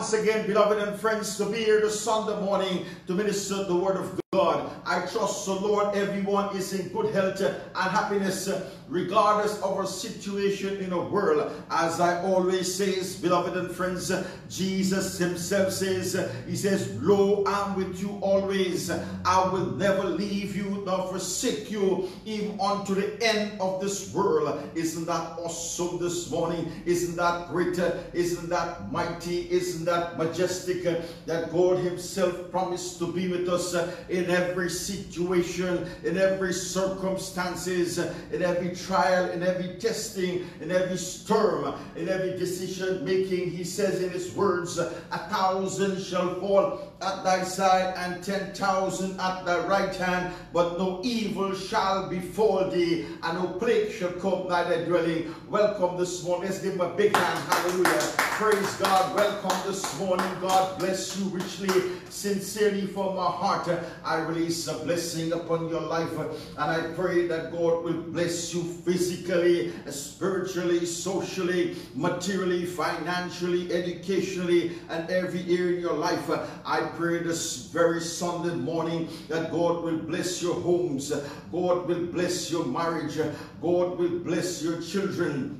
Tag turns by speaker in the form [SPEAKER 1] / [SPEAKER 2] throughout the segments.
[SPEAKER 1] once again, beloved and friends, to be here this Sunday morning to minister the word of God. I trust the Lord, everyone is in good health and happiness, regardless of our situation in the world. As I always say, beloved and friends, Jesus himself says, he says, Lo, I'm with you always. I will never leave you nor forsake you, even unto the end of this world. Isn't that awesome this morning? Isn't that great? Isn't that mighty? Isn't that majestic that God himself promised to be with us in every situation, in every circumstances, in every trial, in every testing, in every storm, in every decision making. He says in his words, a thousand shall fall at thy side and ten thousand at thy right hand, but no evil shall befall thee, and no plague shall come nigh thy dwelling. Welcome this morning. Let's give him a big hand. Hallelujah. Praise God. Welcome this morning. God bless you richly, sincerely from my heart. I release a blessing upon your life, and I pray that God will bless you physically, spiritually, socially, materially, financially, educationally, and every area in your life. I pray this very Sunday morning that God will bless your homes, God will bless your marriage, God will bless your children.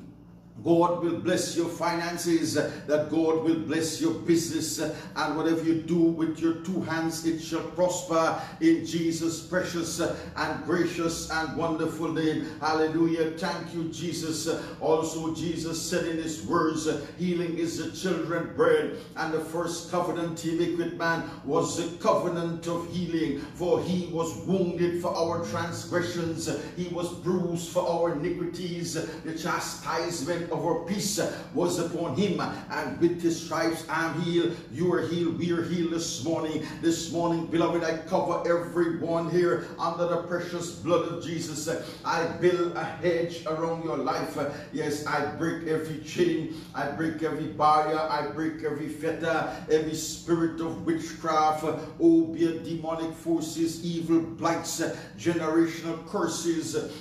[SPEAKER 1] God will bless your finances, that God will bless your business, and whatever you do with your two hands, it shall prosper in Jesus' precious and gracious and wonderful name. Hallelujah. Thank you, Jesus. Also, Jesus said in his words, healing is the children bread, and the first covenant he made with man was the covenant of healing, for he was wounded for our transgressions, he was bruised for our iniquities, the chastisement of our peace was upon him, and with his stripes I'm healed. You are healed. We are healed this morning. This morning, beloved, I cover everyone here under the precious blood of Jesus. I build a hedge around your life. Yes, I break every chain. I break every barrier. I break every fetter, every spirit of witchcraft, oh, demonic forces, evil blights, generational curses,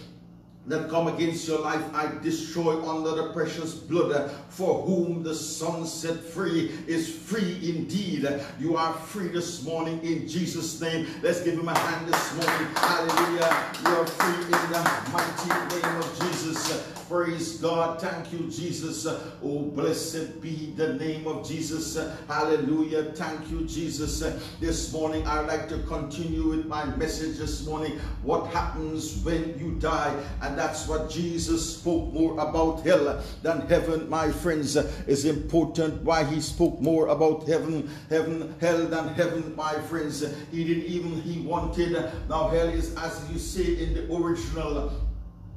[SPEAKER 1] that come against your life, I destroy under the precious blood. Uh, for whom the Son set free is free indeed. You are free this morning in Jesus' name. Let's give him a hand this morning. Hallelujah. You are free in the mighty name of Jesus. Praise God. Thank you, Jesus. Oh, blessed be the name of Jesus. Hallelujah. Thank you, Jesus. This morning, I'd like to continue with my message this morning. What happens when you die? And that's what Jesus spoke more about hell than heaven, my friends, is important. Why he spoke more about heaven, heaven, hell than heaven, my friends. He didn't even, he wanted, now hell is, as you say in the original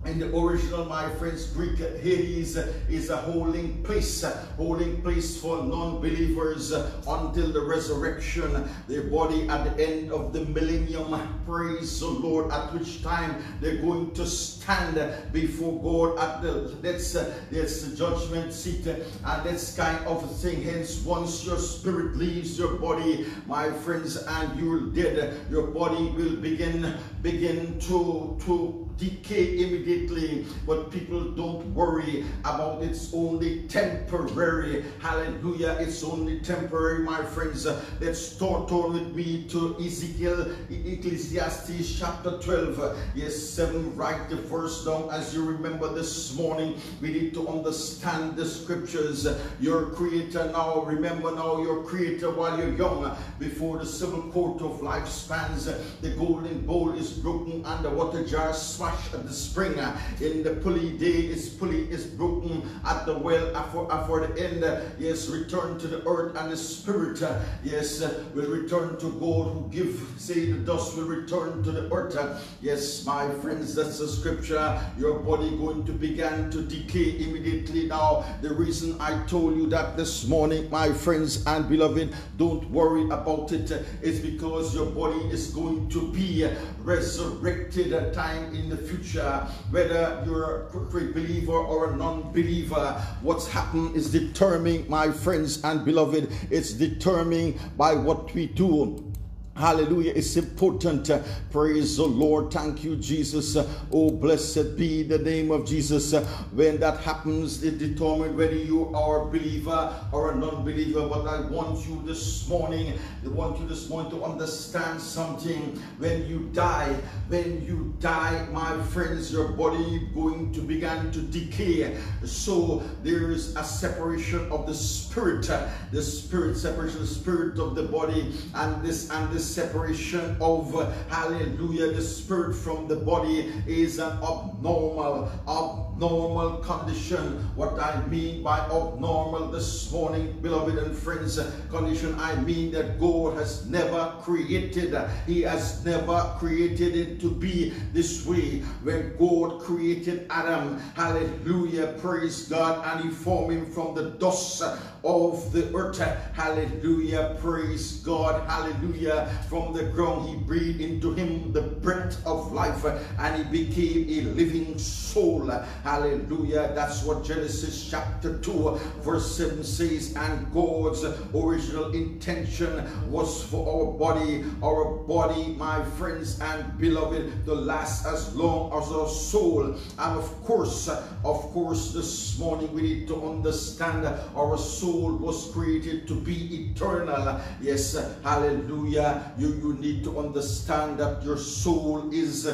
[SPEAKER 1] in the original, my friends, Greek Hades is a holding place, holding place for non-believers until the resurrection, their body at the end of the millennium. Praise the Lord, at which time they're going to stand before God at the that's that's the judgment seat, and that's kind of thing. Hence, once your spirit leaves your body, my friends, and you're dead, your body will begin begin to to decay immediately. But people don't worry about it's only temporary. Hallelujah. It's only temporary, my friends. Let's start on with me to Ezekiel, Ecclesiastes chapter 12. Yes, 7. Write the verse down as you remember this morning. We need to understand the scriptures. Your creator now, remember now your creator while you're young. Before the civil court of life spans, the golden bowl is broken and the water jar smashed at the spring. In the pulley day, its pulley is broken at the well for the end. Yes, return to the earth and the spirit. Yes, will return to God who give, say the dust will return to the earth. Yes, my friends, that's the scripture. Your body going to begin to decay immediately now. The reason I told you that this morning, my friends and beloved, don't worry about it. It's because your body is going to be resurrected a time in the future. Whether you're a believer or a non-believer, what's happened is determined, my friends and beloved, it's determined by what we do Hallelujah. It's important. Praise the Lord. Thank you, Jesus. Oh, blessed be the name of Jesus. When that happens, it determines whether you are a believer or a non believer. But I want you this morning, I want you this morning to understand something. When you die, when you die, my friends, your body going to begin to decay. So there is a separation of the spirit, the spirit separation, the spirit of the body, and this and this separation of, hallelujah, the spirit from the body is an abnormal, abnormal condition. What I mean by abnormal this morning, beloved and friends, condition, I mean that God has never created, He has never created it to be this way. When God created Adam, hallelujah, praise God, and He formed him from the dust of the earth, hallelujah, praise God, hallelujah from the ground, he breathed into him the breath of life and he became a living soul. Hallelujah. That's what Genesis chapter 2, verse 7 says. And God's original intention was for our body, our body, my friends and beloved, to last as long as our soul. And of course, of course, this morning we need to understand our soul was created to be eternal. Yes, hallelujah you, you need to understand that your soul is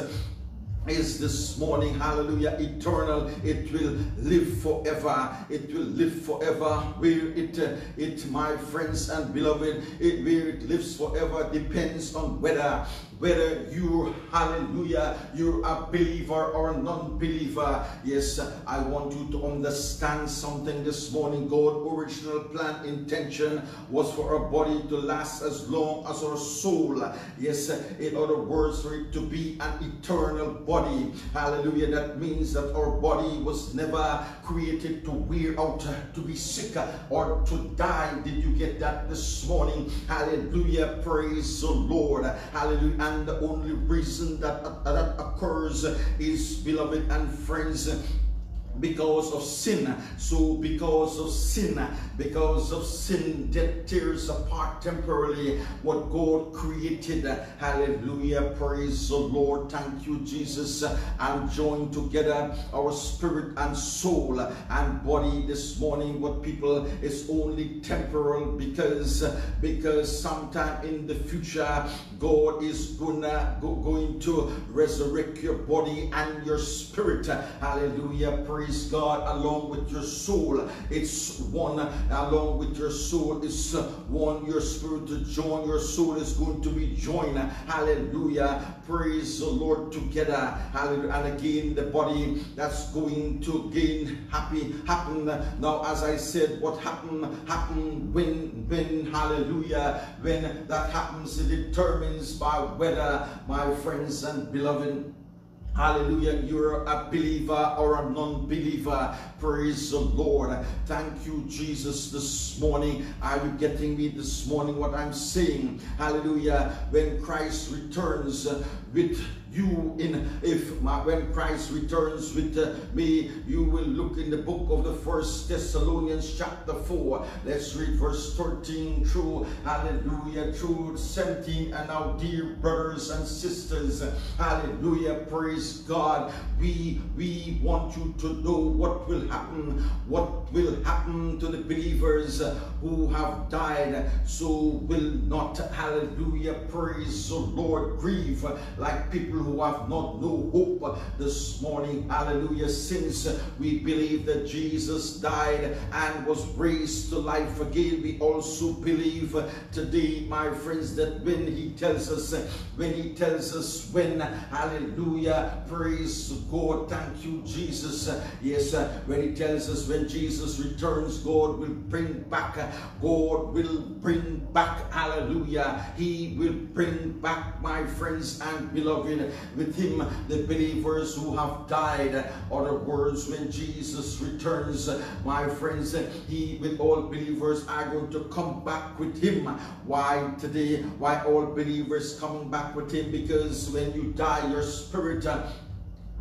[SPEAKER 1] is this morning, hallelujah, eternal. It will live forever. It will live forever. Where it, uh, it, my friends and beloved, it, where it lives forever depends on whether whether you, hallelujah, you're a believer or a non-believer. Yes, I want you to understand something this morning. God's original plan, intention was for our body to last as long as our soul. Yes, in other words, for it to be an eternal body. Hallelujah. That means that our body was never created to wear out, to be sick, or to die. Did you get that this morning? Hallelujah. Praise the Lord. Hallelujah and the only reason that, that occurs is, beloved and friends, because of sin. So because of sin, because of sin, that tears apart temporarily what God created. Hallelujah. Praise the Lord. Thank you, Jesus. And join together our spirit and soul and body this morning. What people is only temporal because because sometime in the future God is gonna go, going to resurrect your body and your spirit. Hallelujah. Praise God, along with your soul. It's one, along with your soul It's one. Your spirit to join, your soul is going to be joined. Hallelujah. Praise the Lord together. Hallelujah. And again, the body that's going to gain happy happen. Now, as I said, what happened happened when when hallelujah when that happens it determines by whether my friends and beloved Hallelujah. You're a believer or a non-believer. Praise the Lord. Thank you, Jesus, this morning. Are you getting me this morning what I'm saying? Hallelujah. When Christ returns with you in if my, when Christ returns with uh, me you will look in the book of the first Thessalonians chapter 4 let's read verse 13 through hallelujah through 17 and now dear brothers and sisters hallelujah praise God we we want you to know what will happen what will happen to the believers uh, who have died uh, so will not hallelujah praise the Lord grieve uh, like people who have not no hope this morning. Hallelujah. Since we believe that Jesus died and was raised to life again, we also believe today, my friends, that when he tells us, when he tells us when, hallelujah, praise God, thank you, Jesus. Yes, when he tells us when Jesus returns, God will bring back, God will bring back, hallelujah. He will bring back, my friends and beloved, with him the believers who have died. Other words, when Jesus returns, my friends, he with all believers are going to come back with him. Why today? Why all believers coming back with him? Because when you die, your spirit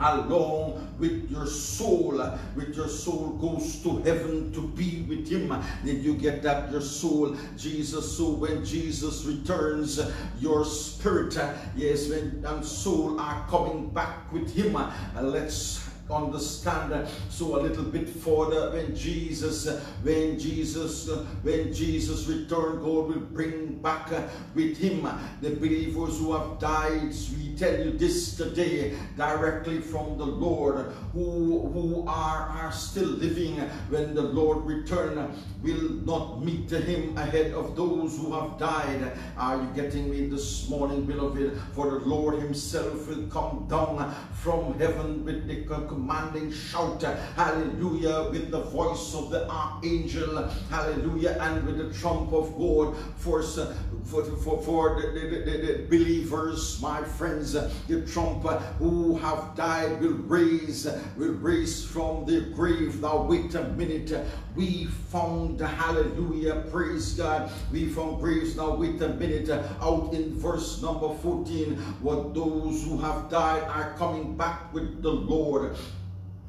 [SPEAKER 1] along with your soul. With your soul goes to heaven to be with him. Did you get that? Your soul, Jesus. So when Jesus returns, your spirit, yes, when and soul are coming back with him. Uh, let's understand uh, so a little bit further when Jesus uh, when Jesus uh, when Jesus return God will bring back with him the believers who have died. We tell you this today directly from the Lord who who are are still living when the Lord return will not meet him ahead of those who have died. Are you getting me this morning beloved? For the Lord himself will come down from heaven with the commanding shout, hallelujah, with the voice of the archangel, hallelujah, and with the trump of God for, for, for, for the, the, the, the believers, my friends, the trump who have died will raise, will raise from the grave. Now wait a minute, we found, hallelujah, praise God, we found graves. Now wait a minute, out in verse number 14, what those who have died are coming back with the Lord.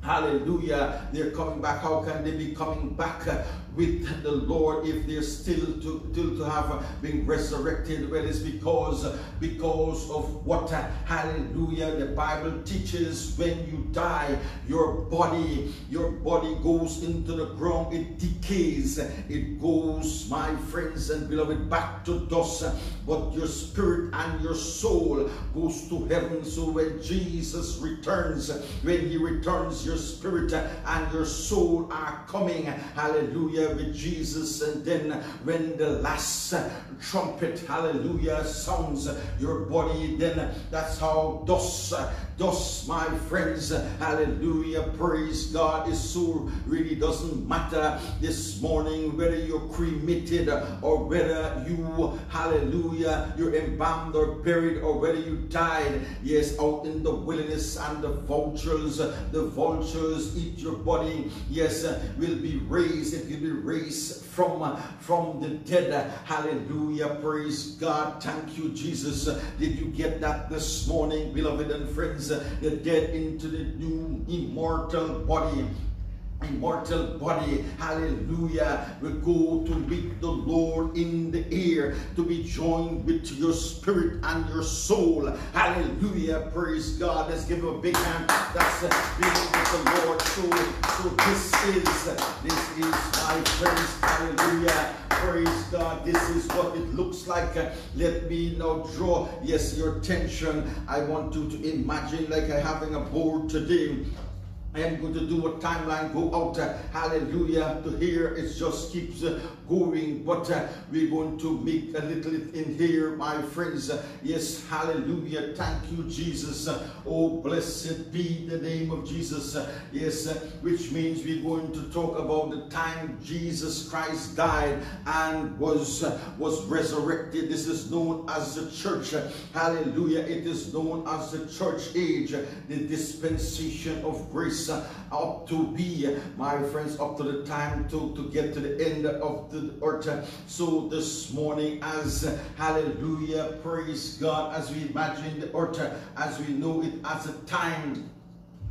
[SPEAKER 1] Hallelujah. They're coming back. How can they be coming back? With the Lord if they're still to, still to have been resurrected. Well, it's because, because of what, hallelujah, the Bible teaches. When you die, your body, your body goes into the ground, it decays, it goes, my friends and beloved, back to dust, but your spirit and your soul goes to heaven. So when Jesus returns, when he returns, your spirit and your soul are coming, hallelujah, with Jesus. And then when the last trumpet, hallelujah, sounds your body, then that's how dust, dust, my friends, hallelujah, praise God, is so really doesn't matter this morning whether you're cremated or whether you, hallelujah, you're embalmed or buried or whether you died, yes, out in the wilderness and the vultures, the vultures eat your body, yes, will be raised, it will be raised from, from the dead. Hallelujah. Praise God. Thank you, Jesus. Did you get that this morning, beloved and friends? The dead into the new immortal body immortal body, hallelujah, we go to meet the Lord in the air, to be joined with your spirit and your soul, hallelujah, praise God. Let's give a big hand. That's uh, the Lord. So, so this is, this is my friends, hallelujah, praise God. This is what it looks like. Let me now draw, yes, your attention. I want you to imagine like I having a board today I am going to do a timeline, go out, uh, hallelujah, to here. It just keeps uh, going, but uh, we're going to make a little in here, my friends. Uh, yes, hallelujah. Thank you, Jesus. Uh, oh, blessed be the name of Jesus. Uh, yes, which means we're going to talk about the time Jesus Christ died and was, was resurrected. This is known as the church. hallelujah. It is known as the church age, the dispensation of grace up uh, to be, my friends, up to the time to, to get to the end of the earth. So this morning, as hallelujah, praise God, as we imagine the earth, as we know it as a time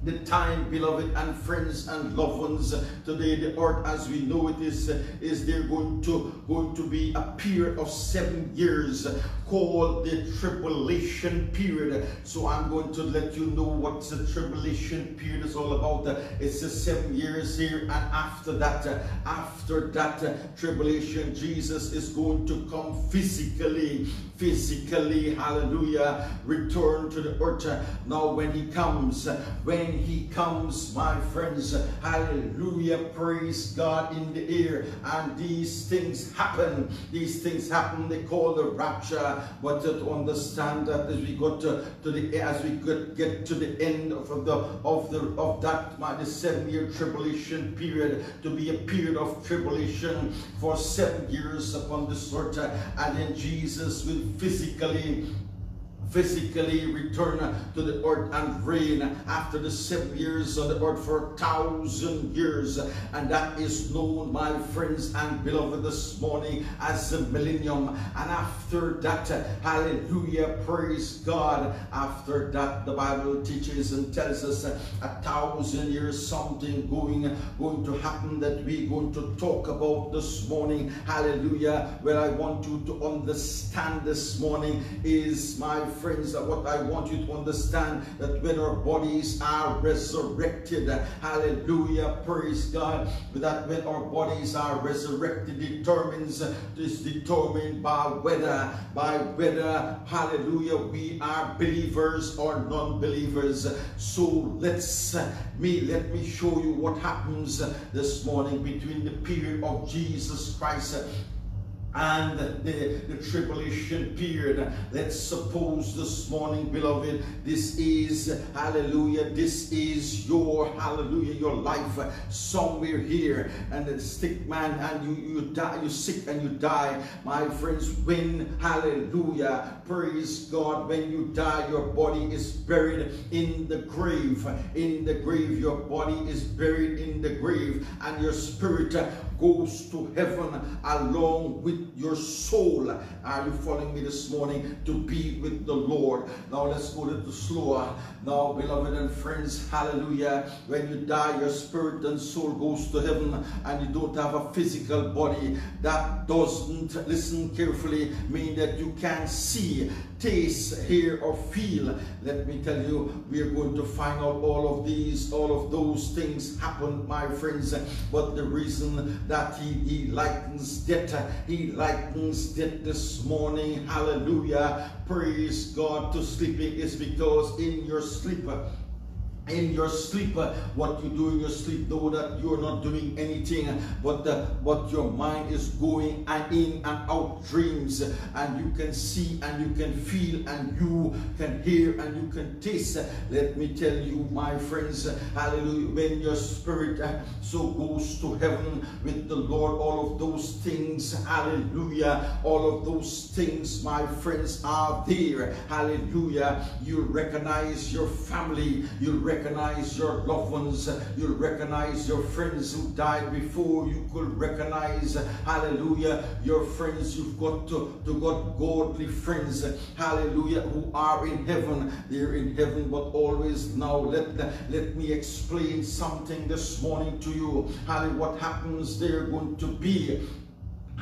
[SPEAKER 1] the time, beloved and friends and loved ones. Today, the earth as we know it is, is there going to going to be a period of seven years called the tribulation period. So I'm going to let you know what the tribulation period is all about. It's the seven years here, and after that, after that tribulation, Jesus is going to come physically, physically, hallelujah, return to the earth. Now, when he comes, when he comes, my friends, hallelujah, praise God in the air, and these things happen. These things happen. They call the rapture but to understand that as we got to, to the as we get, get to the end of the of the of that my, the seven year tribulation period to be a period of tribulation for seven years upon this earth, and then Jesus will physically physically return to the earth and reign after the seven years on the earth for a thousand years. And that is known, my friends and beloved, this morning as the millennium. And after that, hallelujah, praise God. After that, the Bible teaches and tells us a thousand years, something going, going to happen that we're going to talk about this morning. Hallelujah. Well, I want you to understand this morning is, my friends, what I want you to understand that when our bodies are resurrected, hallelujah, praise God, that when our bodies are resurrected determines is determined by whether, by whether, hallelujah, we are believers or non-believers. So let's me let me show you what happens this morning between the period of Jesus Christ and the, the tribulation period. Let's suppose this morning, beloved, this is, hallelujah, this is your, hallelujah, your life somewhere here. And the sick man, and you, you die, you're sick and you die. My friends, when, hallelujah, praise God, when you die, your body is buried in the grave. In the grave, your body is buried in the grave, and your spirit goes to heaven along with your soul. Are you following me this morning? To be with the Lord. Now let's go a little slower. Now, beloved and friends, hallelujah. When you die, your spirit and soul goes to heaven and you don't have a physical body. That doesn't, listen carefully, mean that you can't see, taste, hear, or feel. Let me tell you, we are going to find out all of these, all of those things happen, my friends. But the reason that he, he lightens death, he lightens death this morning, hallelujah. Praise God to sleeping is because in your sleep in your sleep uh, what you do in your sleep know that you're not doing anything uh, but the, but your mind is going and in and out dreams uh, and you can see and you can feel and you can hear and you can taste let me tell you my friends hallelujah when your spirit uh, so goes to heaven with the lord all of those things hallelujah all of those things my friends are there hallelujah you recognize your family you recognize recognize your loved ones. You'll recognize your friends who died before you could recognize, hallelujah, your friends. You've got to, to got godly friends, hallelujah, who are in heaven. They're in heaven, but always now let, let me explain something this morning to you. Hallelujah, what happens they're going to be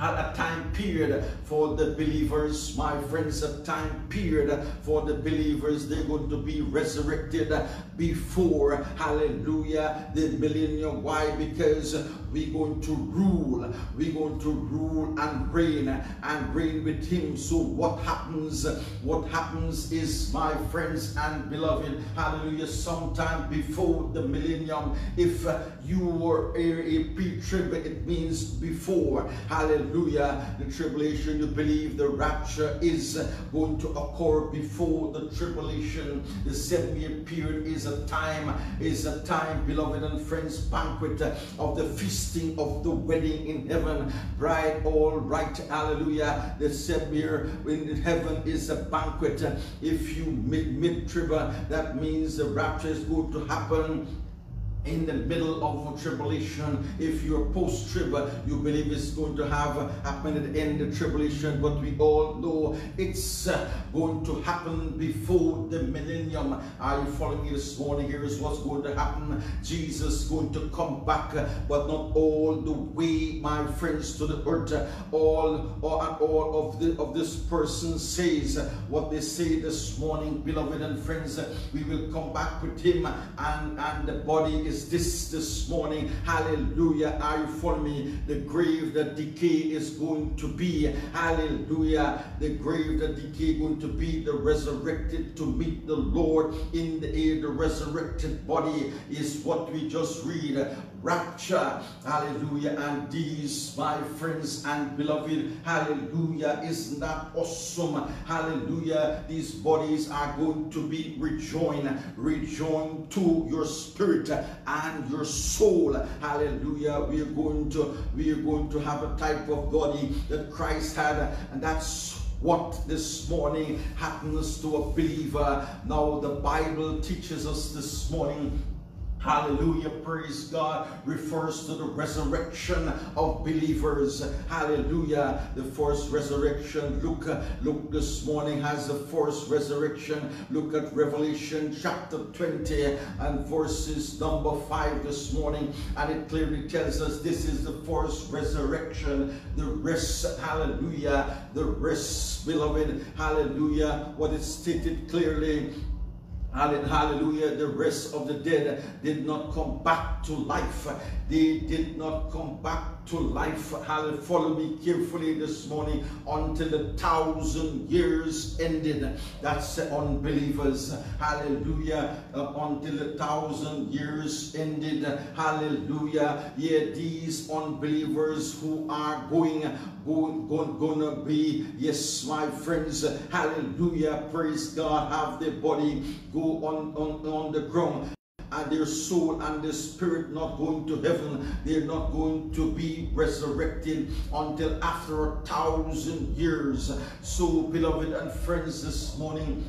[SPEAKER 1] at a time period for the believers, my friends, a time period for the believers. They're going to be resurrected before, hallelujah, the millennium. Why? Because we're going to rule. We're going to rule and reign and reign with him. So what happens? What happens is, my friends and beloved, hallelujah, sometime before the millennium, if you were a, a pre-trib, it means before, hallelujah, the tribulation, you believe the rapture is going to occur before the tribulation. The seven year period is a time, is a time, beloved and friends, banquet of the feasting of the wedding in heaven. Bride, all right, hallelujah. The year in heaven is a banquet. If you mid mid trib, that means the rapture is going to happen in the middle of tribulation. If you're post-trib, you believe it's going to have happened at the end of tribulation, but we all know it's uh, going to happen before the millennium. Are you following me this morning? Here is what's going to happen. Jesus is going to come back, but not all the way, my friends, to the earth. All, all, all of, the, of this person says what they say this morning, beloved and friends. We will come back with him and, and the body is is this this morning. Hallelujah. Are you following me? The grave, the decay is going to be. Hallelujah. The grave, the decay going to be the resurrected to meet the Lord in the air. The resurrected body is what we just read rapture. Hallelujah. And these, my friends and beloved, hallelujah, isn't that awesome? Hallelujah. These bodies are going to be rejoined, rejoined to your spirit and your soul. Hallelujah. We are going to we are going to have a type of body that Christ had, and that's what this morning happens to a believer. Now, the Bible teaches us this morning Hallelujah, praise God, refers to the resurrection of believers. Hallelujah, the first resurrection. Look, look this morning has the first resurrection. Look at Revelation chapter 20 and verses number 5 this morning. And it clearly tells us this is the first resurrection. The rest, hallelujah, the rest, beloved, hallelujah. What is stated clearly Hallelujah. The rest of the dead did not come back to life. They did not come back to life. Follow me carefully this morning until the thousand years ended. That's unbelievers. Hallelujah. Until the thousand years ended. Hallelujah. Yeah, these unbelievers who are going, going, going, gonna be, yes, my friends. Hallelujah. Praise God. Have their body go on, on, on the ground and their soul and their spirit not going to heaven. They're not going to be resurrected until after a thousand years. So, beloved and friends, this morning,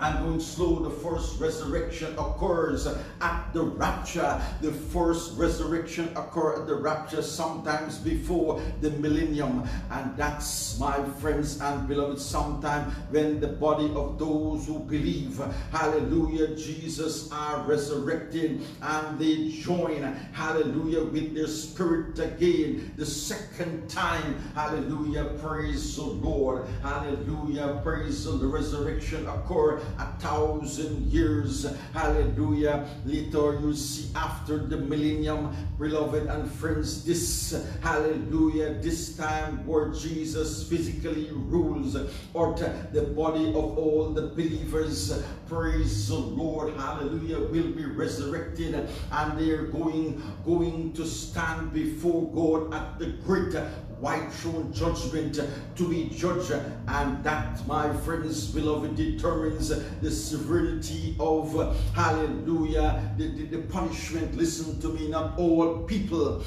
[SPEAKER 1] Going slow. The first resurrection occurs at the rapture. The first resurrection occurs at the rapture sometimes before the millennium. And that's, my friends and beloved, sometime when the body of those who believe, hallelujah, Jesus are resurrected and they join, hallelujah, with their spirit again the second time. Hallelujah, praise the Lord. Hallelujah, praise the resurrection occur a thousand years. Hallelujah. Later you see after the millennium, beloved and friends, this, hallelujah, this time where Jesus physically rules or the body of all the believers, praise the Lord, hallelujah, will be resurrected and they're going, going to stand before God at the great white throne judgment to be judged. And that my friends beloved determines the severity of hallelujah the, the, the punishment. Listen to me not all people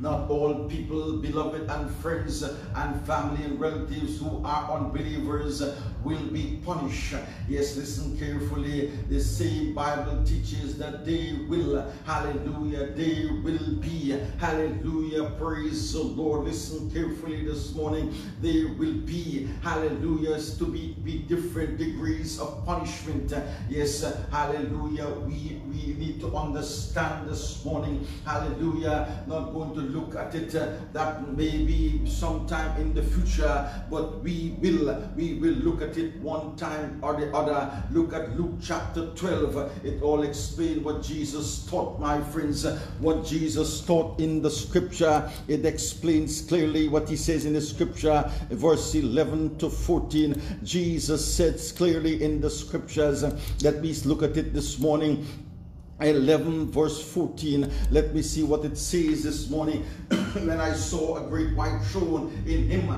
[SPEAKER 1] not all people, beloved and friends and family and relatives who are unbelievers will be punished. Yes, listen carefully. The same Bible teaches that they will, hallelujah, they will be, hallelujah, praise the Lord. Listen carefully this morning. They will be, hallelujah, to be, be different degrees of punishment. Yes, hallelujah. We, we need to understand this morning, hallelujah, not going to look at it uh, that maybe sometime in the future, but we will we will look at it one time or the other. Look at Luke chapter 12. It all explains what Jesus taught, my friends. What Jesus taught in the scripture. It explains clearly what he says in the scripture, verse 11 to 14. Jesus says clearly in the scriptures. Let me look at it this morning. 11 verse 14 let me see what it says this morning. When i saw a great white throne in him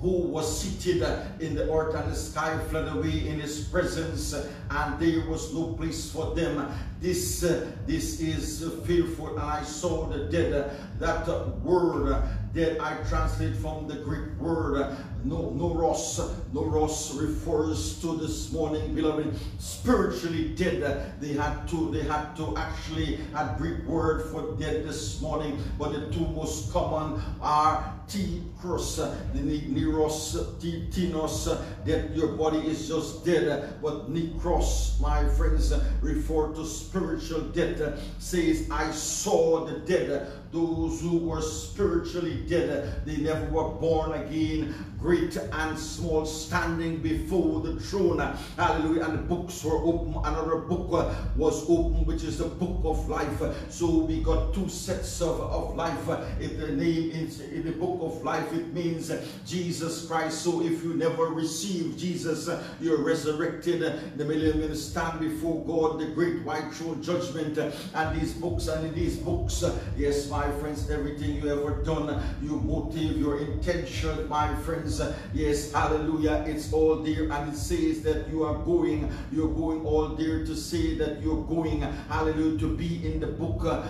[SPEAKER 1] who was seated in the earth and the sky fled away in his presence and there was no place for them. This uh, this is fearful and i saw the dead. That word that i translate from the greek word no, Noros, Noros refers to this morning, beloved, spiritually dead. They had to, they had to actually a Greek word for dead this morning, but the two most common are T cross, the Neros, Tinos, that your body is just dead, but Necros, my friends, refer to spiritual death, says, I saw the dead, those who were spiritually dead, they never were born again, great and small, standing before the throne. Hallelujah. And the books were open. Another book uh, was open, which is the book of life. So we got two sets of, of life. If the name is in the book of life, it means Jesus Christ. So if you never receive Jesus, you're resurrected. The millennium stand before God, the great white throne judgment. And these books, and in these books, yes, my friends, everything you ever done, your motive, your intention, my friends. Yes, hallelujah. It's all there and it says that you are going, you're going all there to say that you're going, hallelujah, to be in the book, uh,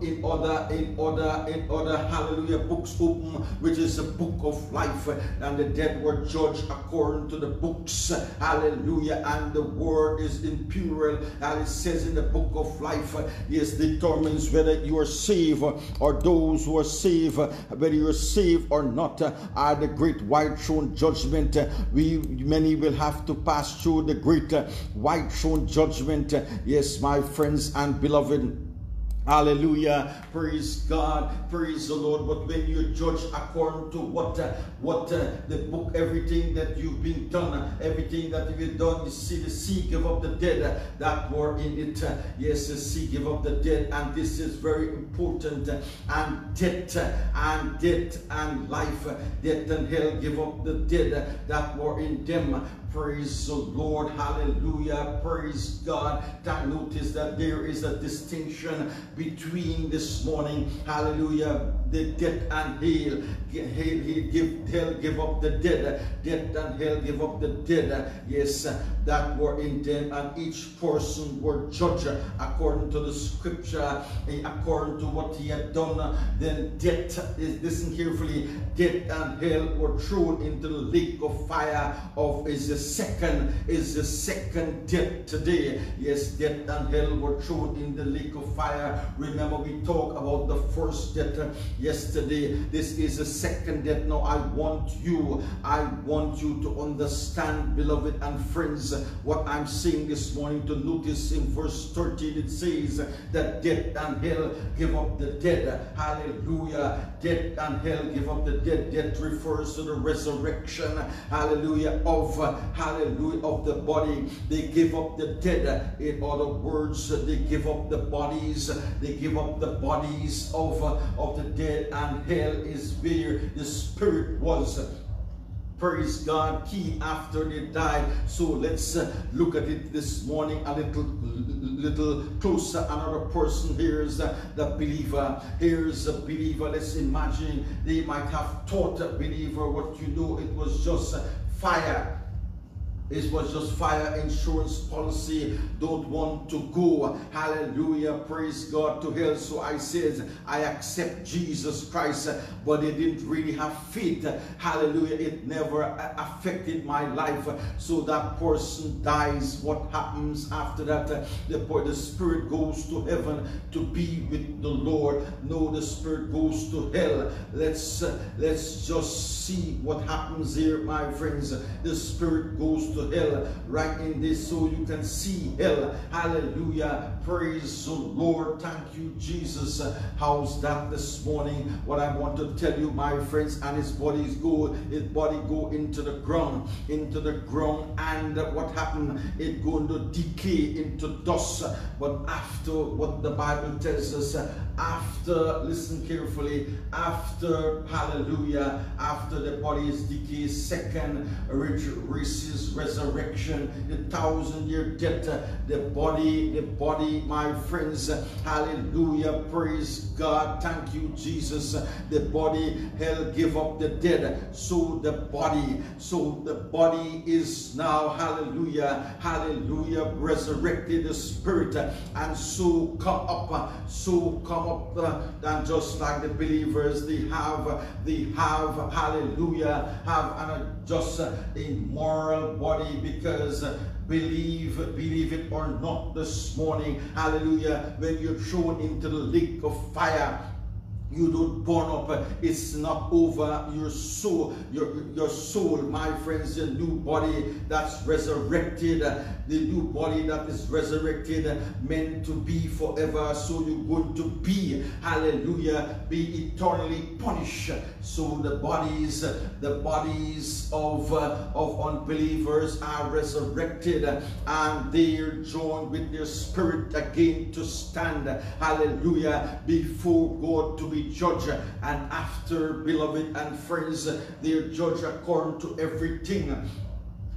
[SPEAKER 1] in other, in other, in other, hallelujah, books open, which is a book of life, and the dead were judged according to the books, hallelujah, and the word is in and it says in the book of life, yes, determines whether you are saved or those who are saved, whether you're saved or not, are the great white throne judgment. Uh, we many will have to pass through the great uh, white throne judgment. Uh, yes, my friends and beloved. Hallelujah. Praise God. Praise the Lord. But when you judge according to what uh, what uh, the book, everything that you've been done, everything that you've done, you see the sea give up the dead uh, that were in it. Uh, yes, the sea give up the dead. And this is very important. Uh, and death uh, and death and life, death and hell give up the dead that were in them. Praise the Lord. Hallelujah. Praise God. That notice that there is a distinction between this morning. Hallelujah. The death and hell. He give hell give up the dead. Death and hell give up the dead. Yes, that were in them, and each person were judged according to the scripture, eh, according to what he had done. Then death is listen carefully. Death and hell were thrown into the lake of fire of is the second is the second death today. Yes, death and hell were thrown in the lake of fire. Remember, we talk about the first death yesterday. This is the second death. Now, I want you, I want you to understand, beloved and friends, what I'm saying this morning to notice in verse 13 it says that death and hell give up the dead. Hallelujah. Death and hell give up the dead. Death refers to the resurrection. Hallelujah. Of hallelujah, of the body. They give up the dead. In other words, they give up the bodies. They give up the bodies of, of the dead, and hell is where the spirit was praise God, key after they died. So let's uh, look at it this morning a little, little closer. Another person here's uh, the believer. Here's a believer. Let's imagine they might have taught a believer what you know. It was just uh, fire it was just fire insurance policy. Don't want to go. Hallelujah. Praise God to hell. So I said, I accept Jesus Christ, but it didn't really have faith. Hallelujah. It never uh, affected my life. So that person dies. What happens after that? The, the spirit goes to heaven to be with the Lord. No, the spirit goes to hell. Let's uh, let's just see what happens here, my friends. The spirit goes to hell right in this so you can see hell. Hallelujah. Praise the Lord. Thank you, Jesus. How's that this morning? What I want to tell you, my friends, and his body is go, his body go into the ground, into the ground, and what happened? It going to decay into dust. But after what the Bible tells us, after, listen carefully, after, hallelujah, after the body is decayed, second receives resurrection, the thousand year death, the body, the body, my friends, hallelujah, praise God, thank you, Jesus, the body, hell give up the dead, so the body, so the body is now, hallelujah, hallelujah, resurrected the spirit, and so come up, so come up, uh, and just like the believers, they have, uh, they have, hallelujah, have an just uh, a moral body because uh, believe, believe it or not this morning, hallelujah, when you're thrown into the lake of fire, you don't burn up. It's not over your soul. Your, your soul, my friends, the new body that's resurrected, the new body that is resurrected, meant to be forever. So you're going to be, hallelujah, be eternally punished. So the bodies, the bodies of, of unbelievers are resurrected and they're joined with their spirit again to stand, hallelujah, before God to be judge and after beloved and friends they are judged according to everything.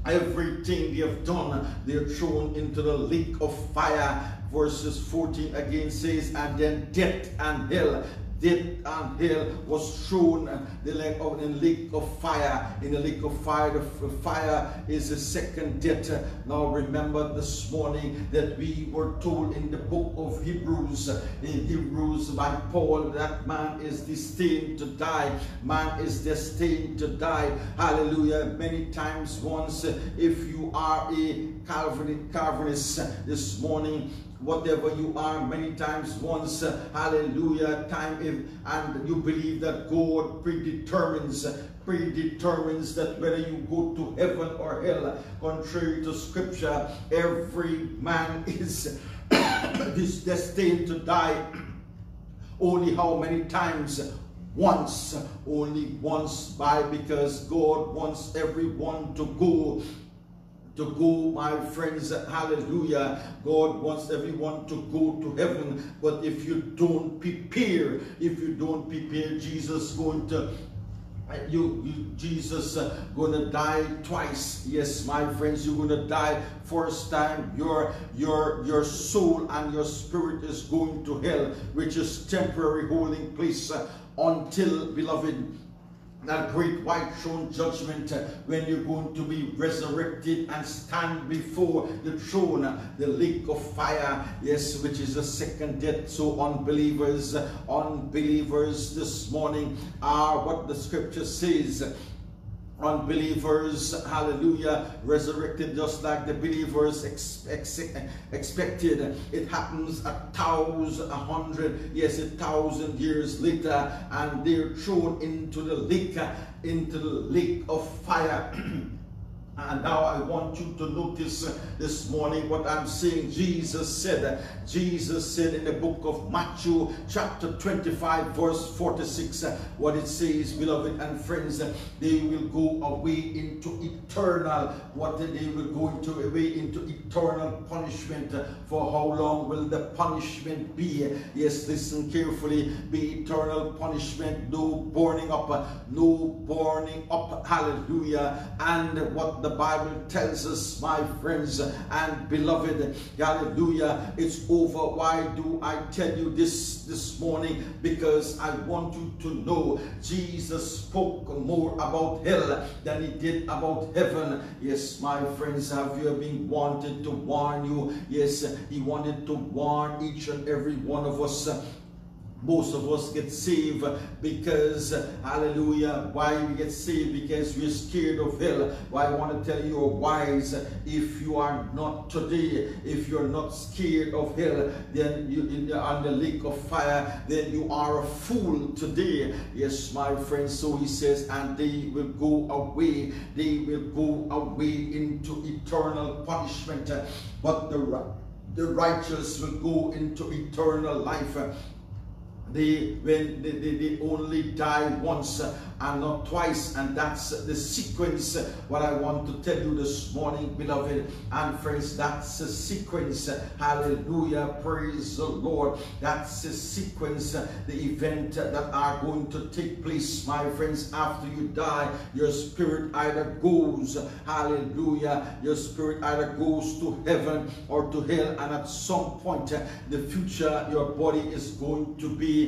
[SPEAKER 1] Everything they have done they're thrown into the lake of fire. Verses 14 again says and then death and hell death and hell was thrown uh, the lake of the lake of fire. In the lake of fire, the fire is the second death. Now remember this morning that we were told in the book of Hebrews, uh, in Hebrews by Paul, that man is destined to die. Man is destined to die. Hallelujah. Many times once, uh, if you are a Calvinist this morning, whatever you are many times once hallelujah time if, and you believe that god predetermines predetermines that whether you go to heaven or hell contrary to scripture every man is is destined to die only how many times? Once only once. By because god wants everyone to go to go, my friends. Hallelujah. God wants everyone to go to heaven. But if you don't prepare, if you don't prepare, Jesus going to you, you Jesus uh, gonna die twice yes my friends you're gonna die first time your your your soul and your spirit is going to hell which is temporary holding place uh, until beloved that great white throne judgment uh, when you're going to be resurrected and stand before the throne, uh, the lake of fire, yes, which is the second death. So unbelievers, uh, unbelievers this morning are what the scripture says unbelievers, hallelujah, resurrected just like the believers ex ex expected. It happens a thousand, a hundred, yes, a thousand years later, and they're thrown into the lake, into the lake of fire. And now I want you to notice this morning what I'm saying. Jesus said, Jesus said in the book of Matthew chapter 25 verse 46, uh, what it says, beloved and friends, they will go away into eternal, what they will go into away into eternal punishment. For how long will the punishment be? Yes, listen carefully, be eternal punishment, no burning up, no burning up, hallelujah. And what the Bible tells us, my friends and beloved, hallelujah, it's over. Why do I tell you this this morning? Because I want you to know Jesus spoke more about hell than he did about heaven. Yes, my friends, have you been wanted to warn you? Yes, he wanted to warn each and every one of us most of us get saved because, hallelujah, why we get saved? Because we're scared of hell. Why well, I want to tell you, wise, if you are not today, if you're not scared of hell, then you in the, on the lake of fire, then you are a fool today. Yes, my friends. So he says, and they will go away. They will go away into eternal punishment. But the the righteous will go into eternal life they when they, they, they only die once uh, and not twice and that's the sequence. What I want to tell you this morning beloved and friends that's the sequence. Hallelujah. Praise the Lord. That's the sequence uh, the event that are going to take place my friends. After you die your spirit either goes hallelujah your spirit either goes to heaven or to hell and at some point in the future your body is going to be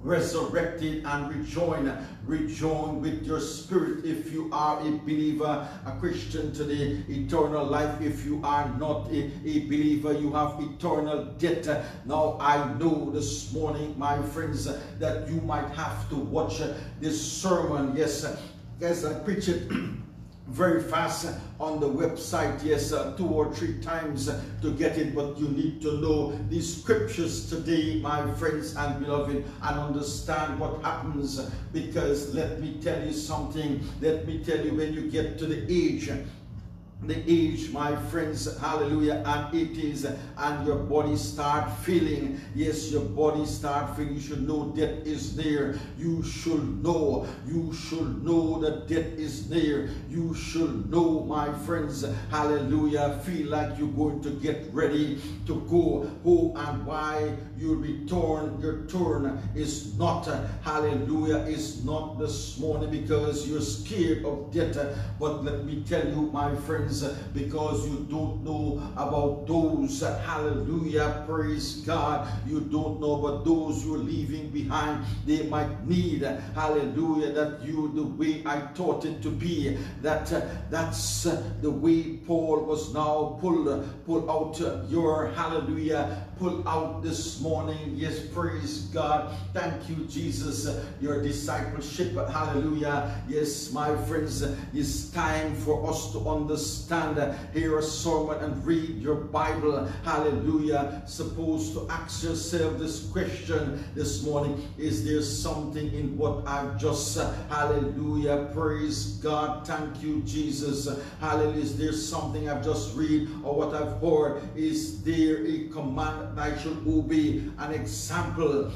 [SPEAKER 1] resurrected and rejoin rejoin with your spirit if you are a believer a christian to the eternal life if you are not a, a believer you have eternal debt. Now i know this morning my friends that you might have to watch this sermon yes as i preach it very fast on the website, yes, uh, two or three times to get it, but you need to know these scriptures today, my friends and beloved, and understand what happens because let me tell you something, let me tell you when you get to the age the age, my friends, hallelujah, and it is, and your body start feeling, yes, your body start feeling, you should know death is near, you should know, you should know that death is near, you should know, my friends, hallelujah, feel like you're going to get ready to go. Home, and why you return, your turn is not, hallelujah, is not this morning because you're scared of death, but let me tell you, my friends, friends, because you don't know about those, hallelujah, praise God, you don't know about those you're leaving behind. They might need, hallelujah, that you, the way I taught it to be, that uh, that's uh, the way Paul was now pull, uh, pull out your, hallelujah, pull out this morning. Yes, praise God. Thank you, Jesus, your discipleship, hallelujah. Yes, my friends, it's time for us to understand, hear a sermon and read your Bible, hallelujah. Supposed to ask yourself this question this morning, is there something in what I've just, said? hallelujah, praise God, thank you, Jesus, hallelujah, is there something I've just read or what I've heard, is there a command I should obey, an example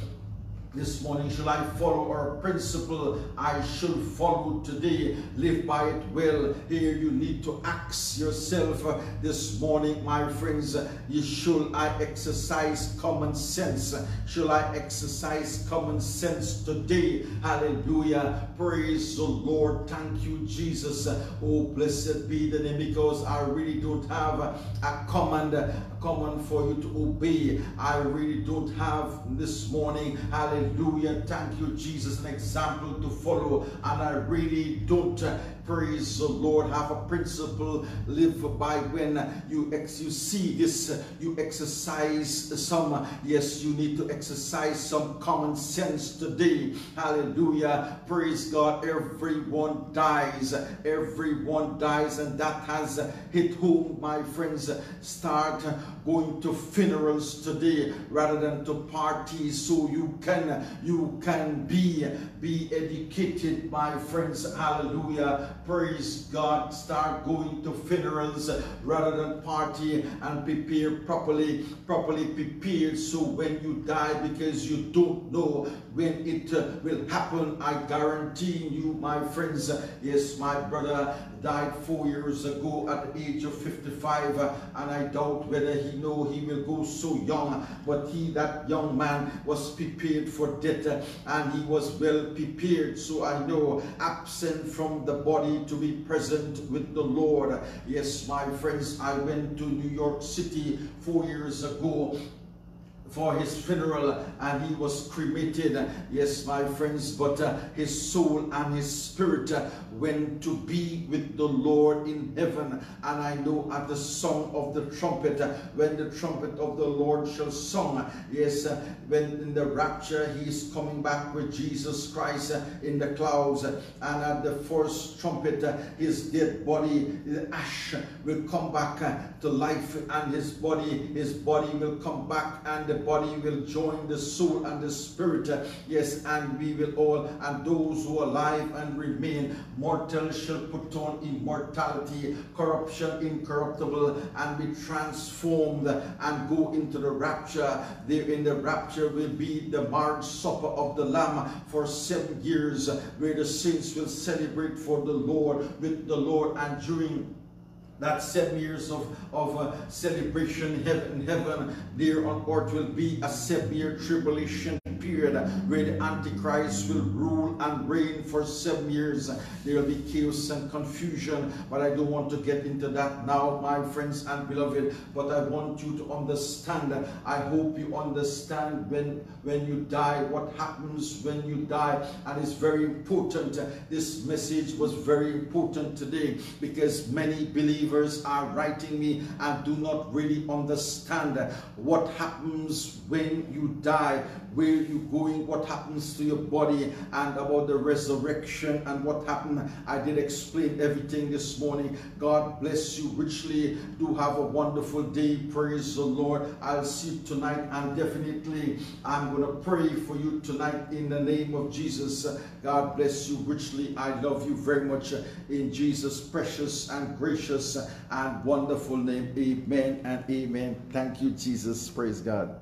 [SPEAKER 1] this morning. Shall I follow our principle I should follow today? Live by it well. Here you need to ask yourself uh, this morning, my friends, uh, should I exercise common sense? Shall I exercise common sense today? Hallelujah. Praise the Lord. Thank you, Jesus. Oh, blessed be the name because I really don't have a command, a command for you to obey. I really don't have this morning. Hallelujah Hallelujah. Thank you, Jesus, an example to follow. And I really don't praise the Lord, have a principle, live by when you ex you see this, you exercise some, yes, you need to exercise some common sense today. Hallelujah. Praise God. Everyone dies. Everyone dies, and that has hit home, my friends. Start going to funerals today rather than to parties so you can you can be be educated, my friends. Hallelujah praise God, start going to funerals rather than party and prepare properly, properly prepared so when you die because you don't know when it uh, will happen. I guarantee you, my friends, yes, my brother died four years ago at the age of 55 uh, and I doubt whether he know he will go so young but he that young man was prepared for death and he was well prepared so I know absent from the body to be present with the Lord. Yes my friends I went to New York City four years ago for his funeral and he was cremated. Yes, my friends, but uh, his soul and his spirit uh, went to be with the Lord in heaven. And I know at the song of the trumpet, uh, when the trumpet of the Lord shall song, yes, uh, when in the rapture he is coming back with Jesus Christ uh, in the clouds. and at the first trumpet, uh, his dead body, the ash, will come back to life and his body, his body will come back and body will join the soul and the spirit. Uh, yes, and we will all, and those who are alive and remain, mortal shall put on immortality, corruption incorruptible, and be transformed and go into the rapture. There in the rapture will be the marriage supper of the Lamb for seven years, where the saints will celebrate for the Lord with the Lord and during that seven years of, of uh, celebration in heaven, there on earth will be a seven-year tribulation period where the Antichrist will rule and reign for seven years. There will be chaos and confusion, but I don't want to get into that now, my friends and beloved. But I want you to understand. I hope you understand when, when you die, what happens when you die. And it's very important. This message was very important today because many believers are writing me and do not really understand what happens when you die where you going, what happens to your body, and about the resurrection and what happened. I did explain everything this morning. God bless you richly. Do have a wonderful day. Praise the Lord. I'll see you tonight, and definitely I'm going to pray for you tonight in the name of Jesus. God bless you richly. I love you very much in Jesus' precious and gracious and wonderful name. Amen and amen. Thank you, Jesus. Praise God.